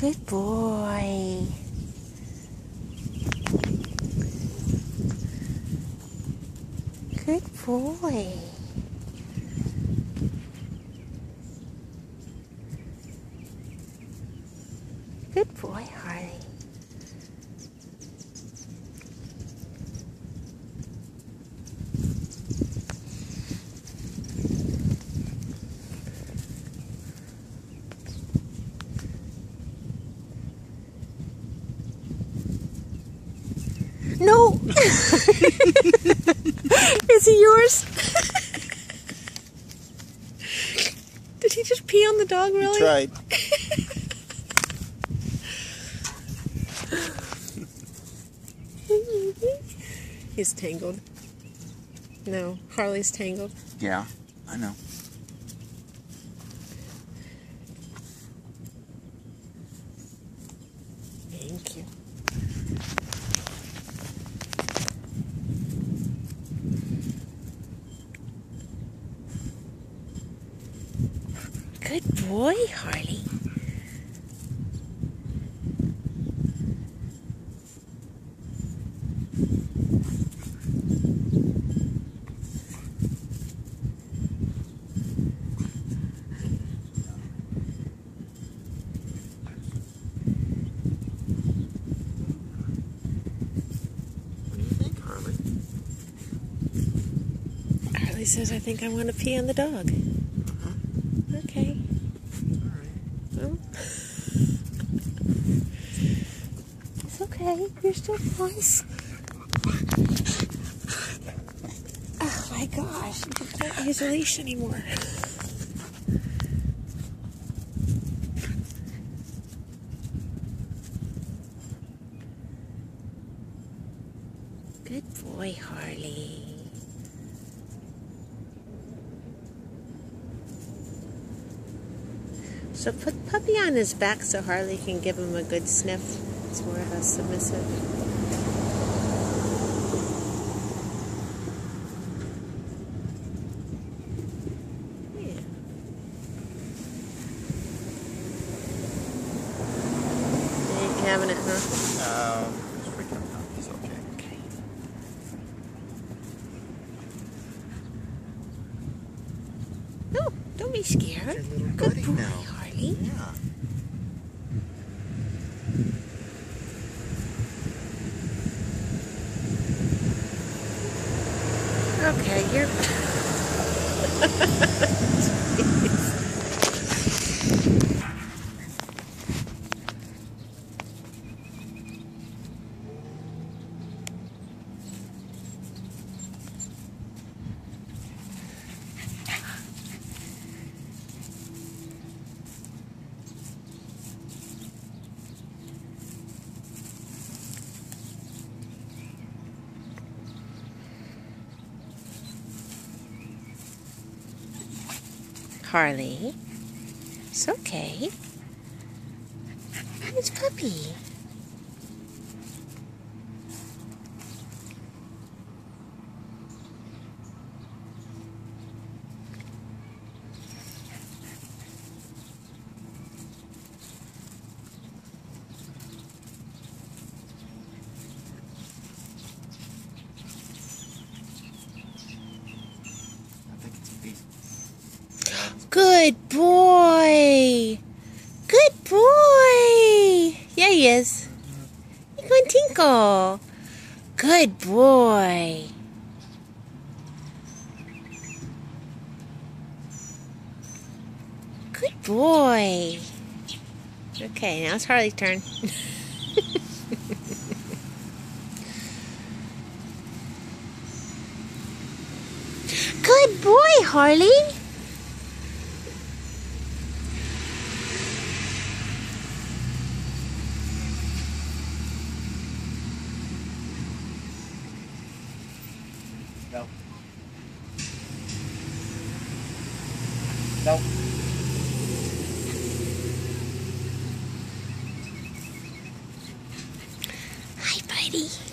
Good boy. Good boy. Is he yours? Did he just pee on the dog, really? Tried. He's tangled. No, Harley's tangled. Yeah, I know. Thank you. Good boy, Harley. What do you think, Harley? Harley says, I think I want to pee on the dog. Okay. All right. Well, it's okay. You're still nice. Oh my gosh, you can't use a leash anymore. Good boy, Harley. So put Puppy on his back so Harley can give him a good sniff. It's more of a submissive. Yeah. You ain't having it, huh? Um, he's freaking out. He's okay. Okay. No, don't be scared. Good boy, now. Harley. Yeah. Okay, you're. Harley. It's okay. It's Puppy. Good boy. Good boy. Yeah, he is. You're going tinkle. Good boy. Good boy. Okay, now it's Harley's turn. Good boy, Harley. No. No. Hi, buddy.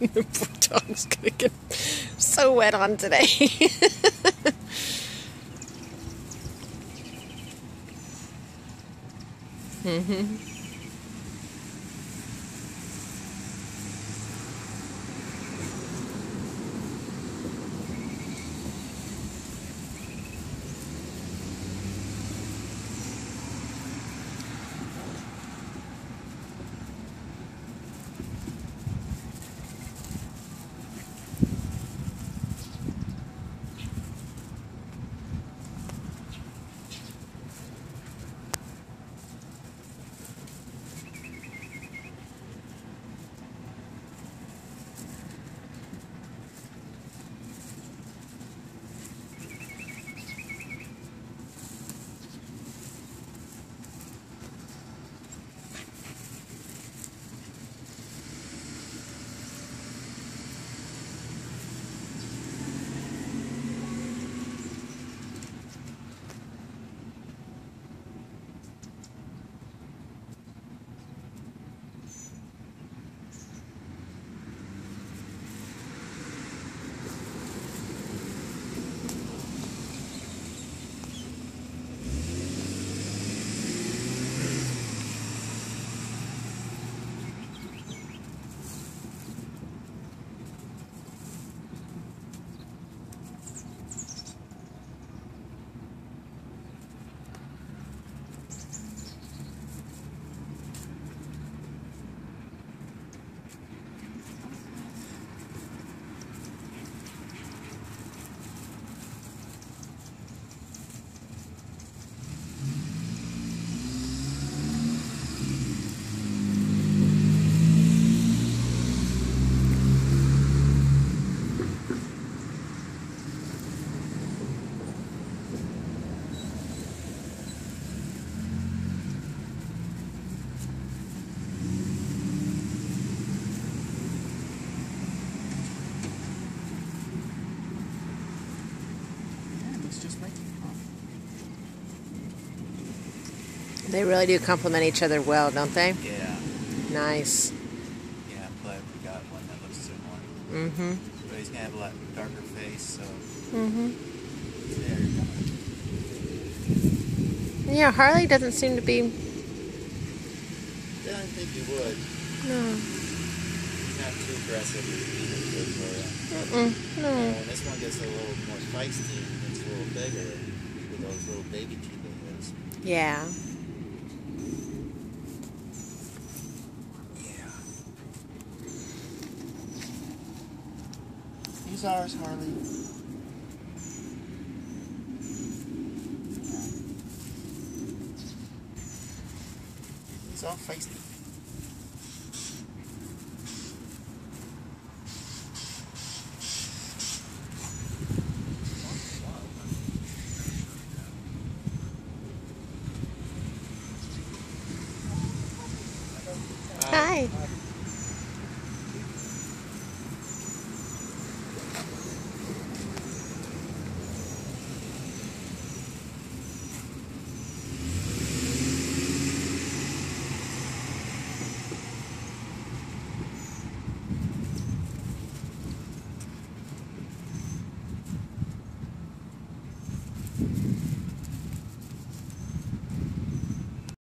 The poor dog's gonna get so wet on today. mm-hmm. They really do complement each other well, don't they? Yeah. Nice. Yeah, but we got one that looks similar. Mm-hmm. But he's gonna have a lot darker face, so Mm-hmm. there you go. Yeah, Harley doesn't seem to be. Yeah, I think you would. No. He's not too aggressive. He's good for you. Mm-mm. No. when this one gets a little more feisty and gets a little bigger with those little baby teeth of his. Yeah. He's ours, Harley. He's all.